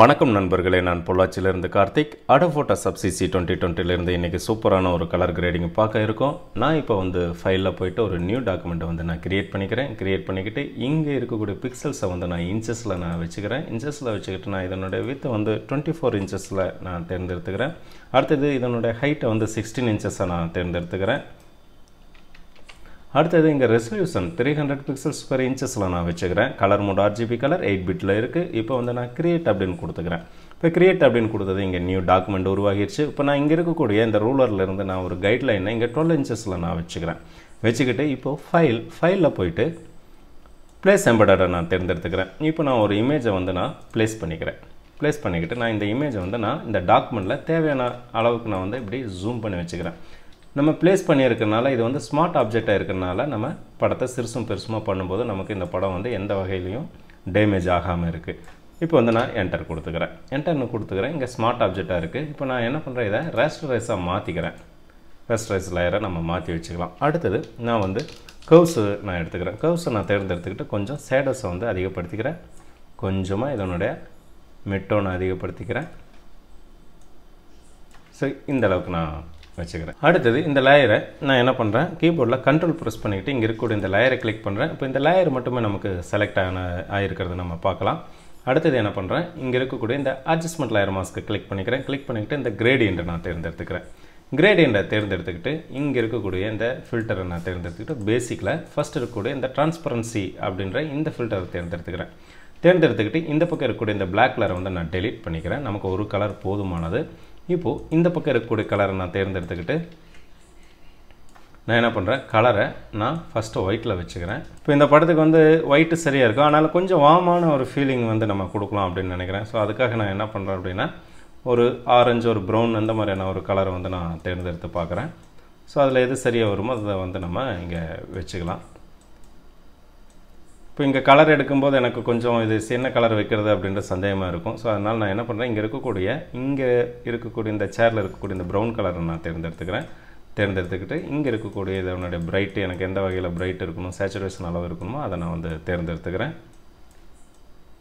வணக்கம் நண்பர்களே நான் பொள்ளாச்சியிலிருந்து கார்த்திக். அடஃபோட்டோ சப்சிசி டுவெண்ட்டி டுவெண்ட்டிலேருந்து இன்றைக்கி சூப்பரான ஒரு கலர் கிரேடிங் பார்க்க இருக்கோம். நான் இப்போ வந்து ஃபைலில் போயிட்டு ஒரு நியூ டாக்குமெண்ட்டை வந்து நான் கிரியேட் பண்ணிக்கிறேன். கிரியேட் பண்ணிக்கிட்டு இங்கே இருக்கக்கூடிய பிக்சல்ஸை வந்து நான் இன்ச்சஸில் நான் வச்சுக்கிறேன். இன்ச்சஸில் வச்சுக்கிட்டு நான் இதனுடைய வித்தை வந்து டுவெண்ட்டி ஃபோர் இன்ச்சஸில் நான் தேர்ந்தெடுத்துக்கிறேன். அடுத்தது இதனுடைய ஹைட்டை வந்து சிக்ஸ்டீன் இன்ச்சஸை நான் தேர்ந்தெடுத்துக்கிறேன். அடுத்தது இங்கே resolution three hundred pixel square இன்ச்சஸில் நான் வச்சுக்கிறேன். Colour mode RGB colour eight பிட்டில் இருக்குது இப்போ வந்து நான் கிரியேட் அப்படின்னு கொடுத்துக்கிறேன். இப்போ கிரியேட் அப்படின்னு கொடுத்தது இங்கே நியூ டாக்குமெண்ட் உருவாகிடுச்சு இப்போ நான் இங்கே இருக்கக்கூடிய இந்த ரூலர்லேருந்து நான் ஒரு கைட்லைனை இங்கே டுவெல் இன்ச்சஸில் நான் வச்சுக்கிறேன். வச்சுக்கிட்டு இப்போது ஃபைல் ஃபைலில் போயிட்டு ப்ளேஸ் எம்படரை நான் தேர்ந்தெடுத்துக்கிறேன். இப்போ நான் ஒரு இமேஜை வந்து நான் ப்ளேஸ் பண்ணிக்கிறேன். ப்ளேஸ் பண்ணிக்கிட்டு நான் இந்த இமேஜை வந்து நான் இந்த டாக்குமெண்ட்டில் தேவையான அளவுக்கு நான் வந்து இப்படி ஜூம் பண்ணி வச்சுக்கிறேன். நம்ம ப்ளேஸ் பண்ணியிருக்கனால இது வந்து ஸ்மார்ட் ஆப்ஜெக்டாக இருக்கிறனால நம்ம படத்தை சிறுசும் பெருசுமாக பண்ணும்போது நமக்கு இந்த படம் வந்து எந்த வகையிலையும் டேமேஜ் ஆகாமல் இருக்குது இப்போ வந்து நான் என்டர் கொடுத்துக்கிறேன். என்டர்னு கொடுத்துக்கிறேன். இங்கே ஸ்மார்ட் ஆப்ஜெக்டாக இருக்குது இப்போ நான் என்ன பண்ணுறேன் இதை ரேஸ்டரைஸாக மாற்றிக்கிறேன் ரேஸ்டரைஸ் லேயரை நம்ம மாற்றி வச்சுக்கலாம். அடுத்தது நான் வந்து கர்வ்ஸு நான் எடுத்துக்கிறேன். கர்வ்ஸை நான் தேர்ந்தெடுத்துக்கிட்டு கொஞ்சம் சேடஸை வந்து அதிகப்படுத்திக்கிறேன். கொஞ்சமாக இதனுடைய மிட்டோனை அதிகப்படுத்திக்கிறேன். ஸோ இந்த அளவுக்கு நான் வச்சுக்கிறேன். அடுத்தது இந்த லேயரை நான் என்ன பண்ணுறேன் கீபோர்டில் கண்ட்ரோல் ப்ரெஸ் பண்ணிக்கிட்டு இங்கே இருக்கக்கூடிய இந்த லேயரை கிளிக் பண்ணுறேன் இப்போ இந்த லேயர் மட்டுமே நமக்கு செலக்ட் ஆன ஆகிருக்கிறது நம்ம பார்க்கலாம். அடுத்தது என்ன பண்ணுறேன் இங்கே இருக்கக்கூடிய இந்த அட்ஜஸ்ட்மெண்ட் லேயர் மாஸ்க்கு கிளிக் பண்ணிக்கிறேன். கிளிக் பண்ணிக்கிட்டு இந்த கிரேடியண்ட்டை நான் தேர்ந்தெடுத்துக்கிறேன். கிரேடியண்ட்டை தேர்ந்தெடுத்துக்கிட்டு இங்கே இருக்கக்கூடிய இந்த ஃபில்டரை நான் தேர்ந்தெடுத்துக்கிட்டு பேசிக்கில் ஃபஸ்ட் இருக்கக்கூடிய இந்த டிரான்ஸ்பரன்சி அப்படின்ற இந்த ஃபில்டரை தேர்ந்தெடுத்துக்கிறேன். தேர்ந்தெடுத்துக்கிட்டு இந்த பக்கம் இருக்கக்கூடிய இந்த பிளாக் கலரை வந்து நான் டெலீட் பண்ணிக்கிறேன். நமக்கு ஒரு கலர் போதுமானது. இப்போது இந்த பக்கம் இருக்கக்கூடிய கலரை நான் தேர்ந்தெடுத்துக்கிட்டு நான் என்ன பண்ணுறேன் கலரை நான் ஃபஸ்ட்டு ஒயிட்டில் வச்சுக்கிறேன். இப்போ இந்த படத்துக்கு வந்து ஒயிட்டு சரியாக இருக்கும் அதனால் கொஞ்சம் வாமான ஒரு ஃபீலிங் வந்து நம்ம கொடுக்கலாம் அப்படின்னு நினைக்கிறேன். ஸோ அதுக்காக நான் என்ன பண்ணுறேன் அப்படின்னா ஒரு ஆரஞ்சு ஒரு ப்ரௌன் அந்த மாதிரியான ஒரு கலரை வந்து நான் தேர்ந்தெடுத்து பார்க்குறேன். ஸோ அதில் எது சரியாக வருமோ அதை வந்து நம்ம இங்கே வச்சுக்கலாம். இப்போ இங்கே கலர் எடுக்கும்போது எனக்கு கொஞ்சம் இது என்ன கலர் வைக்கிறது அப்படின்ற சந்தேகமாக இருக்கும். ஸோ அதனால் நான் என்ன பண்ணுறேன் இங்கே இருக்கக்கூடிய இங்கே இருக்கக்கூடிய இந்த சேரில் இருக்கக்கூடிய இந்த ப்ரௌன் கலரை நான் தேர்ந்தெடுத்துக்கிறேன். தேர்ந்தெடுத்துக்கிட்டு இங்கே இருக்கக்கூடிய இதனுடைய பிரைட்டு எனக்கு எந்த வகையில் பிரைட் இருக்கணும் சேச்சுரேஷன் அளவு இருக்கணுமோ அதை நான் வந்து தேர்ந்தெடுத்துக்கிறேன்.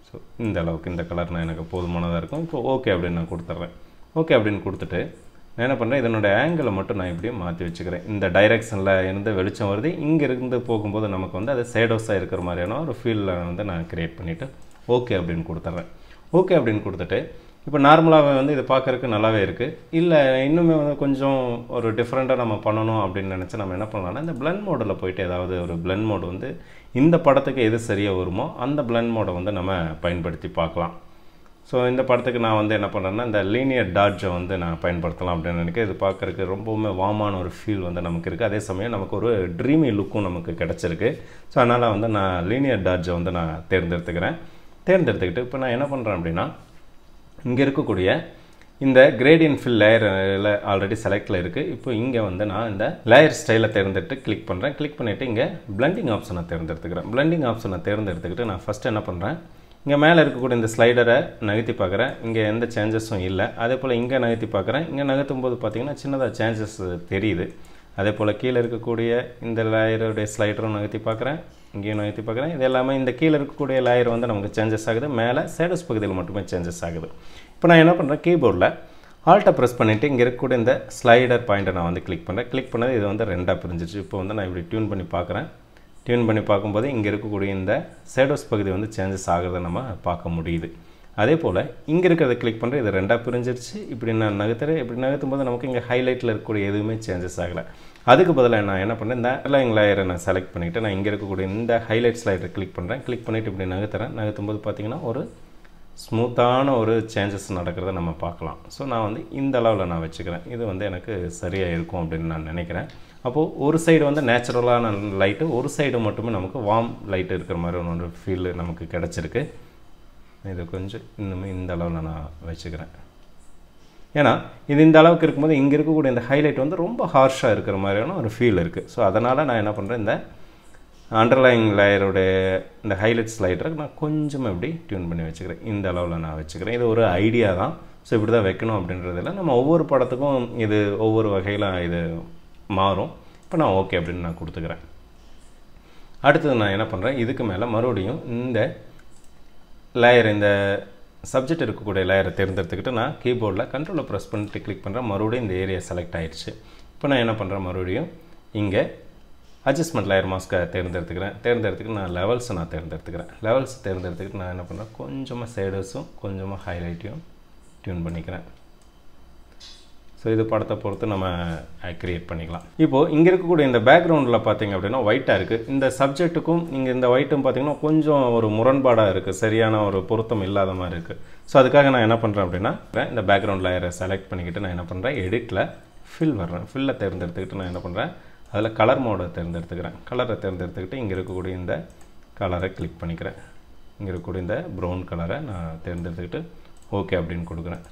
ஸோ இந்த அளவுக்கு இந்த கலர் நான் எனக்கு போதுமானதாக இருக்கும். இப்போ ஓகே அப்படின்னு நான் கொடுத்துட்றேன். ஓகே அப்படின்னு கொடுத்துட்டு நான் என்ன பண்ணுறேன் இதனுடைய ஆங்கிளை மட்டும் நான் இப்படியும் மாற்றி வச்சுக்கிறேன். இந்த டைரெக்ஷனில் இருந்து வெளிச்சம் வருது இங்கே இருந்து போகும்போது நமக்கு வந்து அது சேடோஸாக இருக்கிற மாதிரியான ஒரு ஃபீலில் வந்து நான் க்ரியேட் பண்ணிவிட்டு ஓகே அப்படின்னு கொடுத்துட்றேன். ஓகே அப்படின்னு கொடுத்துட்டு இப்போ நார்மலாகவே வந்து இதை பார்க்குறக்கு நல்லாவே இருக்குது இல்லை இன்னுமே வந்து கொஞ்சம் ஒரு டிஃப்ரெண்ட்டாக நம்ம பண்ணணும் அப்படின்னு நினச்சி நம்ம என்ன பண்ணலாம்னா இந்த பிளண்ட் மோடில் போயிட்டு ஏதாவது ஒரு பிளண்ட் மோடு வந்து இந்த படத்துக்கு எது சரியாக வருமோ அந்த பிளண்ட் மோடை வந்து நம்ம பயன்படுத்தி பார்க்கலாம். ஸோ இந்த படத்துக்கு நான் வந்து என்ன பண்ணுறேன்னா இந்த லீனியர் டாட்ஜை வந்து நான் பயன்படுத்தலாம் அப்படின்னு நினைக்கிறேன். இது பார்க்குறதுக்கு ரொம்பவுமே வாமான ஒரு ஃபீல் வந்து நமக்கு இருக்குது அதே சமயம் நமக்கு ஒரு ட்ரீமி லுக்கும் நமக்கு கிடச்சிருக்கு. ஸோ அதனால் வந்து நான் லீனியர் டாட்ஜை வந்து நான் தேர்ந்தெடுத்துக்கிறேன். தேர்ந்தெடுத்துக்கிட்டு இப்போ நான் என்ன பண்ணுறேன் அப்படின்னா இங்கே இருக்கக்கூடிய இந்த கிரேடியன் ஃபில் லேயரில் ஆல்ரெடி செலக்டில் இருக்குது இப்போ இங்கே வந்து நான் இந்த லேயர் ஸ்டைலை தேர்ந்தெடுத்து கிளிக் பண்ணுறேன் கிளிக் பண்ணிவிட்டு இங்கே பிளண்டிங் ஆப்ஷனை தேர்ந்தெடுத்துக்கிறேன். பிளண்டிங் ஆப்ஷனை தேர்ந்தெடுத்துக்கிட்டு நான் ஃபஸ்ட்டு என்ன பண்ணுறேன் இங்கே மேலே இருக்கக்கூடிய இந்த ஸ்லைடரை நகர்த்தி பார்க்குறேன். இங்கே எந்த சேஞ்சஸும் இல்லை. அதே போல் இங்கே நகர்த்தி பார்க்குறேன். இங்கே நகர்த்தும் போது பார்த்திங்கன்னா சின்னதாக சேஞ்சஸ் தெரியுது. அதே போல் கீழே இருக்கக்கூடிய இந்த லாயருடைய ஸ்லைடரும் நகர்த்தி பார்க்குறேன். இங்கேயும் நகர்த்தி பார்க்குறேன். இது எல்லாமே இந்த கீழே இருக்கக்கூடிய லாயர் வந்து நமக்கு சேஞ்சஸ் ஆகுது. மேலே சேடஸ் பகுதியில் மட்டுமே சேஞ்சஸ் ஆகுது. இப்போ நான் என்ன பண்ணுறேன் கீபோர்டில் ஆல்ட்டை ப்ரெஸ் பண்ணிவிட்டு இங்கே இருக்கக்கூடிய இந்த ஸ்லைடர் பாயிண்ட்டை நான் வந்து கிளிக் பண்ணுறேன் கிளிக் பண்ணது இது வந்து ரெண்டாக பிரிஞ்சிச்சு இப்போ வந்து நான் இப்படி டியூன் பண்ணி பார்க்குறேன். டியூன் பண்ணி பார்க்கும்போது இங்கே இருக்கக்கூடிய இந்த சேடோஸ் பகுதி வந்து சேஞ்சஸ் ஆகிறத நம்ம பார்க்க முடியுது. அதே போல் இங்கே இருக்கிறத கிளிக் பண்ணுற இது ரெண்டாக பிரிஞ்சிருச்சு. இப்படி நான் நகர்த்துறேன் இப்படி நகர்த்தும் போது நமக்கு இங்கே ஹைலைட்டில் இருக்கக்கூடிய எதுவுமே சேஞ்சஸ் ஆகலை. அதுக்கு பதிலாக நான் என்ன பண்ணேன் இந்த அண்டர்லைங் லேயரை நான் செலக்ட் பண்ணிவிட்டு நான் இங்கே இருக்கக்கூடிய இந்த ஹைலைட் ஸ்லைடரை கிளிக் பண்ணுறேன் கிளிக் பண்ணிவிட்டு இப்படி நகர்த்துறேன். நகர்த்தும் போது பார்த்திங்கன்னா ஒரு ஸ்மூத்தான ஒரு சேஞ்சஸ் நடக்கிறத நம்ம பார்க்கலாம். ஸோ நான் வந்து இந்த அளவில் நான் வச்சுக்கிறேன். இது வந்து எனக்கு சரியாக இருக்கும் அப்படின்னு நான் நினைக்கிறேன். அப்போது ஒரு சைடு வந்து நேச்சுரலான லைட்டு ஒரு சைடு மட்டுமே நமக்கு வார்ம் லைட்டு இருக்கிற மாதிரி ஒன்று ஃபீல் நமக்கு கிடச்சிருக்கு. இது கொஞ்சம் இன்னுமே இந்த அளவில் நான் வச்சுக்கிறேன். ஏன்னா இது இந்த அளவுக்கு இருக்கும்போது இங்கே இருக்கக்கூடிய இந்த ஹைலைட் வந்து ரொம்ப ஹார்ஷாக இருக்கிற மாதிரியான ஒரு ஃபீல் இருக்குது ஸோ அதனால் நான் என்ன பண்ணுறேன் இந்த அண்டர்லைங் லேயருடைய இந்த ஹைலைட் ஸ்லைடரை நான் கொஞ்சமாக இப்படி டியூன் பண்ணி வச்சுக்கிறேன். இந்த அளவில் நான் வச்சுக்கிறேன். இது ஒரு ஐடியா தான். ஸோ இப்படி தான் வைக்கணும் அப்படின்றதில்ல நம்ம ஒவ்வொரு படத்துக்கும் இது ஒவ்வொரு வகையில் இது மாறும். இப்போ நான் ஓகே அப்படின்னு நான் கொடுத்துக்கிறேன். அடுத்தது நான் என்ன பண்ணுறேன் இதுக்கு மேலே மறுபடியும் இந்த லேயர் இந்த சப்ஜெக்ட் இருக்கக்கூடிய லேயரை தேர்ந்தெடுத்துக்கிட்டு நான் கீபோர்டில் கண்ட்ரோலை ப்ரெஸ் பண்ணிட்டு கிளிக் பண்ணுறேன் மறுபடியும் இந்த ஏரியா செலக்ட் ஆகிடுச்சு இப்போ நான் என்ன பண்ணுறேன் மறுபடியும் இங்கே அட்ஜஸ்ட்மெண்ட் லேயர் மாஸ்க்கை தேர்ந்தெடுத்துக்கிறேன். தேர்ந்தெடுத்துக்கிட்டு நான் லெவல்ஸை நான் தேர்ந்தெடுத்துக்கிறேன். லெவல்ஸ் தேர்ந்தெடுத்துக்கிட்டு நான் என்ன பண்ணுறேன் கொஞ்சமாக ஷேடர்ஸும் கொஞ்சமாக ஹைலைட்டையும் டியூன் பண்ணிக்கிறேன். ஸோ இது படத்தை பொறுத்து நம்ம க்ரியேட் பண்ணிக்கலாம். இப்போது இங்கே இருக்கக்கூடிய இந்த பேக்ரவுண்டில் பார்த்தீங்க அப்படின்னா ஒயிட்டாக இருக்குது இந்த சப்ஜெக்ட்டுக்கும் நீங்கள் இந்த ஒயிட்டும் பார்த்தீங்கன்னா கொஞ்சம் ஒரு முரண்பாடாக இருக்குது சரியான ஒரு பொருத்தம் இல்லாத மாதிரி இருக்குது ஸோ அதுக்காக நான் என்ன பண்ணுறேன் அப்படின்னா இந்த பேக்ரவுண்ட் லேயரை செலக்ட் பண்ணிக்கிட்டு நான் என்ன பண்ணுறேன் எடிட்டில் ஃபில் வர்றேன். ஃபில்லை தேர்ந்தெடுத்துக்கிட்டு நான் என்ன பண்ணுறேன் அதில் கலர் மோடை தேர்ந்தெடுத்துக்கிறேன். கலரை தேர்ந்தெடுத்துக்கிட்டு இங்கே இருக்கக்கூடிய இந்த கலரை கிளிக் பண்ணிக்கிறேன். இங்கே இருக்கக்கூடிய இந்த ப்ரௌன் கலரை நான் தேர்ந்தெடுத்துக்கிட்டு ஓகே அப்படின்னு கொடுக்குறேன்.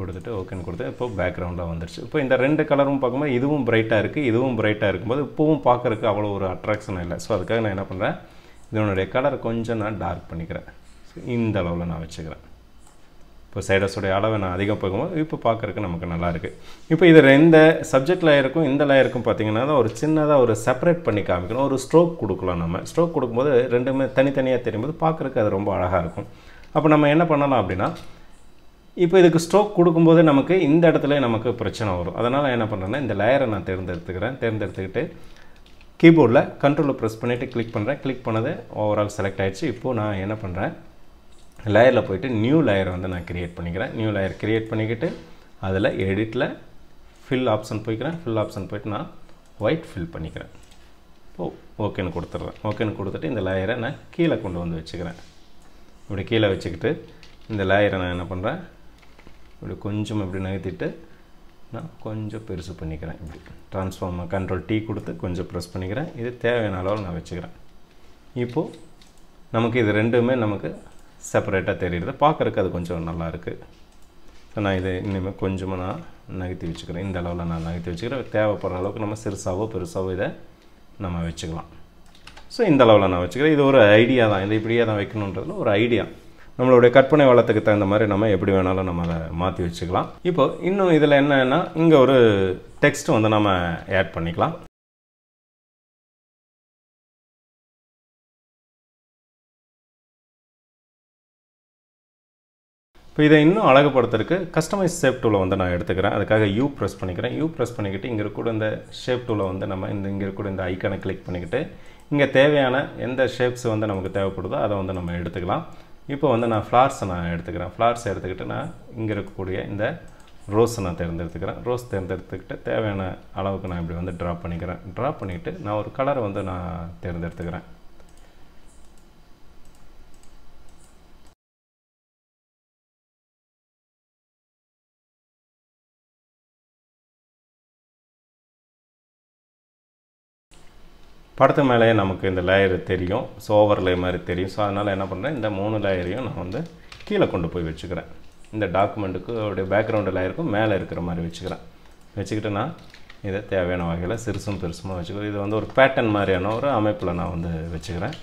கொடுத்துட்டு ஓகேன்னு கொடுத்து இப்போ பேக்ரவுண்டாக வந்துருச்சு. இப்போ இந்த ரெண்டு கலரும் பார்க்கும்போது இதுவும் பிரைட்டாக இருக்குது இதுவும் பிரைட்டாக இருக்கும்போது இப்போவும் பார்க்குறக்கு அவ்வளோ ஒரு அட்ராக்ஷன் இல்லை. ஸோ அதுக்காக நான் என்ன பண்ணுறேன் இதனுடைய கலரை கொஞ்சம் நான் டார்க் பண்ணிக்கிறேன். இந்த அளவில் நான் வச்சுக்கிறேன். இப்போ சைடஸோடைய அளவை நான் அதிகம் போகும்போது இப்போ பார்க்குறக்கு நமக்கு நல்லாயிருக்கு இப்போ இது இந்த சப்ஜெக்ட் லேயருக்கும் இந்த லேயருக்கும் பார்த்தீங்கன்னா தான் ஒரு சின்னதாக ஒரு செப்பரேட் பண்ணி காமிக்கணும். ஒரு ஸ்ட்ரோக் கொடுக்கலாம் நம்ம. ஸ்ட்ரோக் கொடுக்கும்போது ரெண்டுமே தனித்தனியாக தெரியும்போது பார்க்குறக்கு அது ரொம்ப அழகாக இருக்கும். அப்போ நம்ம என்ன பண்ணலாம் அப்படின்னா இப்போ இதுக்கு ஸ்ட்ரோக் கொடுக்கும்போது நமக்கு இந்த இடத்துல நமக்கு பிரச்சனை வரும். அதனால் என்ன பண்ணுறேன்னா இந்த லேயரை நான் தேர்ந்தெடுத்துக்கிறேன். தேர்ந்தெடுத்துக்கிட்டு கீபோர்டில் கண்ட்ரோலில் ப்ரெஸ் பண்ணிவிட்டு கிளிக் பண்ணுறேன் கிளிக் பண்ணது ஓவரால் செலக்ட் ஆகிடுச்சு இப்போது நான் என்ன பண்ணுறேன் லேயரில் போயிட்டு நியூ லேயர் வந்து நான் க்ரியேட் பண்ணிக்கிறேன். நியூ லேயர் க்ரியேட் பண்ணிக்கிட்டு அதில் எடிட்டில் ஃபில் ஆப்ஷன் போய்க்கிறேன். ஃபில் ஆப்ஷன் போயிட்டு நான் ஒயிட் ஃபில் பண்ணிக்கிறேன். இப்போ ஓகேன்னு கொடுத்துட்றேன். ஓகேன்னு கொடுத்துட்டு இந்த லேயரை நான் கீழே கொண்டு வந்து வச்சுக்கிறேன். இப்படி கீழே வச்சுக்கிட்டு இந்த லேயரை நான் என்ன பண்ணுறேன் இப்படி கொஞ்சம் இப்படி நகர்த்திட்டு நான் கொஞ்சம் பெருசு பண்ணிக்கிறேன் இப்படி. ட்ரான்ஸ்ஃபார்ம் கண்ட்ரோல் டீ கொடுத்து கொஞ்சம் ப்ரெஸ் பண்ணிக்கிறேன். இது தேவையான அளவில் நான் வச்சுக்கிறேன். இப்போது நமக்கு இது ரெண்டுமே நமக்கு செப்பரேட்டாக தெரியுது. பார்க்குறக்கு அது கொஞ்சம் நல்லாயிருக்கு ஸோ நான் இதை இனிமேல் கொஞ்சமாக நான் நகர்த்தி வச்சுக்கிறேன். இந்த அளவில் நான் நகர்த்தி வச்சுக்கிறேன். தேவைப்படுற அளவுக்கு நம்ம சிறுசாவோ பெருசாவோ இதை நம்ம வச்சுக்கலாம். ஸோ இந்த அளவில் நான் வச்சுக்கிறேன். இது ஒரு ஐடியா தான். இதை இப்படியே தான் வைக்கணுன்றதுல ஒரு ஐடியா நம்மளுடைய கற்பனை வளத்துக்கு தகுந்த மாதிரி நம்ம எப்படி வேணாலும் நம்ம அதை மாற்றி வச்சுக்கலாம். இப்போ இன்னும் இதில் என்னன்னா இங்கே ஒரு டெக்ஸ்ட் வந்து நம்ம ஆட் பண்ணிக்கலாம். இப்போ இதை இன்னும் அழகுப்படுத்துறதுக்கு கஸ்டமைஸ் ஷேப் டூலை வந்து நான் எடுத்துக்கிறேன். அதுக்காக யூ ப்ரெஸ் பண்ணிக்கிறேன். யூ ப்ரெஸ் பண்ணிக்கிட்டு இங்கே கூட இந்த ஷேப் டூலை வந்து நம்ம இந்த இங்கே இருக்கக்கூட இந்த ஐக்கானை கிளிக் பண்ணிக்கிட்டு இங்கே தேவையான எந்த ஷேப்ஸ் வந்து நமக்கு தேவைப்படுதோ அதை வந்து நம்ம எடுத்துக்கலாம். இப்போ வந்து நான் ஃப்ளார்ஸை நான் எடுத்துக்கிறேன். ஃப்ளார்ஸ் எடுத்துக்கிட்டு நான் இங்கே இருக்கக்கூடிய இந்த ரோஸை நான் தேர்ந்தெடுத்துக்கிறேன். ரோஸ் தேர்ந்தெடுத்துக்கிட்டு தேவையான அளவுக்கு நான் இப்படி வந்து ட்ரா பண்ணிக்கிறேன். ட்ரா பண்ணிவிட்டு நான் ஒரு கலரை வந்து நான் தேர்ந்தெடுத்துக்கிறேன். படத்து மேலேயே நமக்கு இந்த லேயர் தெரியும். ஸோ ஓவர் லே மாதிரி தெரியும். ஸோ அதனால் என்ன பண்ணுறேன் இந்த மூணு லேயரையும் நான் வந்து கீழே கொண்டு போய் வச்சுக்கிறேன். இந்த டாக்குமெண்ட்டுக்கு அவருடைய பேக்ரவுண்டு லேயருக்கும் மேலே இருக்கிற மாதிரி வச்சுக்கிறேன். வச்சுக்கிட்டு நான் இதை தேவையான வகையில் சிறுசும் பெருசுமாக வச்சுக்கிறேன். இது வந்து ஒரு பேட்டர்ன் மாதிரியான ஒரு அமைப்பில் நான் வந்து வச்சுக்கிறேன்.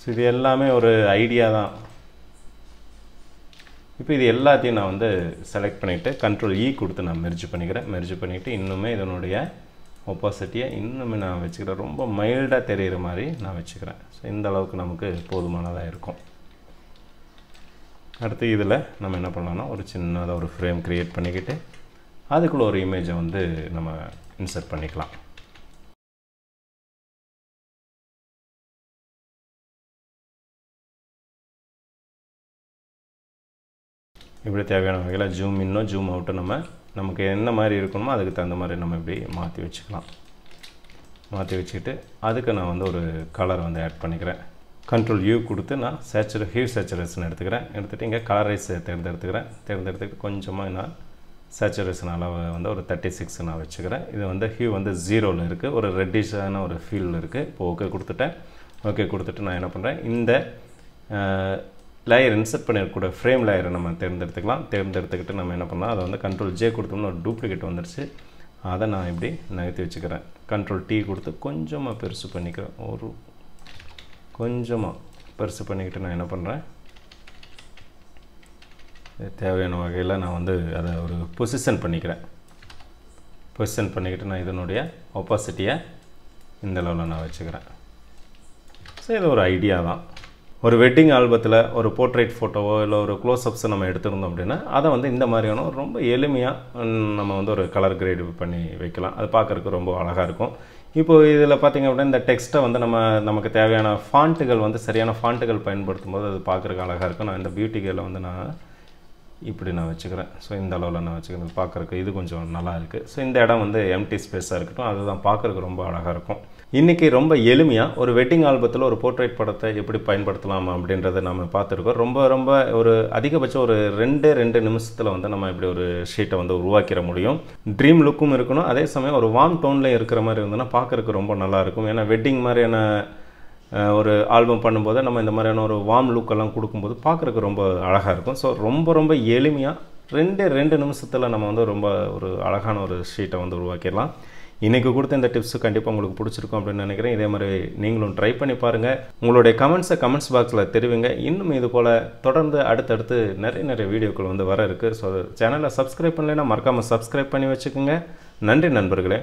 ஸோ இது எல்லாமே ஒரு ஐடியா தான். இப்போ இது எல்லாத்தையும் நான் வந்து செலக்ட் பண்ணிவிட்டு கண்ட்ரோல் இ கொடுத்து நான் மெர்ஜ் பண்ணிக்கிறேன். மெர்ஜ் பண்ணிவிட்டு இன்னுமே இதனுடைய ஒப்பாசிட்டியை இன்னுமே நான் வச்சுக்கிறேன். ரொம்ப மைல்டாக தெரிகிற மாதிரி நான் வச்சுக்கிறேன். ஸோ இந்த அளவுக்கு நமக்கு போதுமானதாக இருக்கும். அடுத்து இதில் நம்ம என்ன பண்ணலாம்னா ஒரு சின்னதாக ஒரு ஃப்ரேம் க்ரியேட் பண்ணிக்கிட்டு அதுக்குள்ளே ஒரு இமேஜை வந்து நம்ம இன்சர்ட் பண்ணிக்கலாம். இப்படி தேவையான வகையில் ஜூம் இன்னும் ஜூம் அவுட்டு நம்ம நமக்கு என்ன மாதிரி இருக்கணுமோ அதுக்கு தகுந்த மாதிரி நம்ம இப்படி மாற்றி வச்சுக்கலாம். மாற்றி வச்சுக்கிட்டு அதுக்கு நான் வந்து ஒரு கலர் வந்து ஆட் பண்ணிக்கிறேன். கண்ட்ரோல் யூ கொடுத்து நான் சேச்சுரே ஹியூ சேச்சுரேஷன் எடுத்துக்கிறேன். எடுத்துகிட்டு இங்கே கலரைஸ் தேர்ந்தெடுத்துக்கிறேன். தேர்ந்தெடுத்துக்கிட்டு கொஞ்சமாக நான் சேச்சுரேஷன் அளவு வந்து ஒரு தேர்ட்டி சிக்ஸ் நான் வச்சுக்கிறேன். இது வந்து ஹியூ வந்து ஜீரோவில் இருக்குது ஒரு ரெட்டிஷான ஒரு ஃபீல் இருக்குது இப்போ ஓகே கொடுத்துட்டேன். ஓகே கொடுத்துட்டு நான் என்ன பண்ணுறேன் இந்த லேயர் இன்சர்ட் பண்ணியிருக்கக்கூடிய ஃப்ரேம் லேயரை நம்ம தேர்ந்தெடுத்துக்கலாம். தேர்ந்தெடுத்துக்கிட்டு நம்ம என்ன பண்ணலாம்? அதை வந்து கண்ட்ரோல் ஜே கொடுத்தோம்னா ஒரு டூப்ளிகேட் வந்துருச்சு. அதை நான் இப்படி நகர்த்தி வச்சுக்கிறேன். கண்ட்ரோல் டீ கொடுத்து கொஞ்சமாக பெருசு பண்ணிக்கிறேன். ஒரு கொஞ்சமாக பெருசு பண்ணிக்கிட்டு நான் என்ன பண்ணுறேன் தேவையான வகையில் நான் வந்து அதை ஒரு பொசிஷன் பண்ணிக்கிறேன். பொசிஷன் பண்ணிக்கிட்டு நான் இதனுடைய ஒப்பாசிட்டியை இந்த லெவலில் நான் வச்சுக்கிறேன். ஸோ இது ஒரு ஐடியா தான். ஒரு வெட்டிங் ஆல்பத்தில் ஒரு போர்ட்ரேட் ஃபோட்டோவோ இல்லை ஒரு க்ளோஸ்அப்ஸை நம்ம எடுத்திருந்தோம் அப்படின்னா அதை வந்து இந்த மாதிரியான ஒரு ரொம்ப எளிமையாக நம்ம வந்து ஒரு கலர் கிரேடு பண்ணி வைக்கலாம். அது பார்க்குறதுக்கு ரொம்ப அழகாக இருக்கும். இப்போ இதில் பார்த்திங்க அப்படின்னா இந்த டெக்ஸ்ட்டை வந்து நம்ம நமக்கு தேவையான ஃபாண்ட்டுகள் வந்து சரியான ஃபாண்ட்டுகள் பயன்படுத்தும் போது அது பார்க்குறக்கு அழகாக இருக்கும். நான் இந்த பியூட்டி கேரில் வந்து நான் இப்படி நான் வச்சுக்கிறேன். ஸோ இந்த அளவில் நான் வச்சுக்கிறேன். பார்க்குறக்கு இது கொஞ்சம் நல்லா இருக்குது ஸோ இந்த இடம் வந்து எம்டி ஸ்பேஸாக இருக்கட்டும். அதுதான் பார்க்குறக்கு ரொம்ப அழகாக இருக்கும். இன்றைக்கி ரொம்ப எளிமையாக ஒரு வெட்டிங் ஆல்பத்தில் ஒரு போர்ட்ரேட் படத்தை எப்படி பயன்படுத்தலாம் அப்படின்றத நம்ம பார்த்துருக்கோம். ரொம்ப ரொம்ப ஒரு அதிகபட்சம் ஒரு ரெண்டு ரெண்டு நிமிஷத்தில் வந்து நம்ம இப்படி ஒரு ஷீட்டை வந்து உருவாக்கிற முடியும். ட்ரீம் லுக்கும் இருக்கணும். அதே சமயம் ஒரு வார்ம் டோனில் இருக்கிற மாதிரி இருந்ததுன்னா பார்க்குறக்கு ரொம்ப நல்லாயிருக்கும் ஏன்னா வெட்டிங் மாதிரியான ஒரு ஆல்பம் பண்ணும்போது நம்ம இந்த மாதிரியான ஒரு வார்ம் லுக்கெல்லாம் கொடுக்கும்போது பார்க்குறக்கு ரொம்ப அழகாக இருக்கும். ஸோ ரொம்ப ரொம்ப எளிமையாக ரெண்டு ரெண்டு நிமிஷத்தில் நம்ம வந்து ரொம்ப ஒரு அழகான ஒரு ஷீட்டை வந்து உருவாக்கிடலாம். இன்றைக்கி கொடுத்த இந்த டிப்ஸு கண்டிப்பாக உங்களுக்கு பிடிச்சிருக்கும் அப்படின்னு நினைக்கிறேன். இதே மாதிரி நீங்களும் ட்ரை பண்ணி பாருங்கள் உங்களுடைய கமெண்ட்ஸை கமெண்ட்ஸ் பாக்ஸில் தெரிவிங்க. இன்னும் இது போல் தொடர்ந்து அடுத்தடுத்து நிறைய நிறைய வீடியோக்கள் வந்து வர இருக்குது ஸோ சேனலை சப்ஸ்கிரைப் பண்ணலைன்னா மறக்காமல் சப்ஸ்கிரைப் பண்ணி வச்சுக்கோங்க. நன்றி நண்பர்களே.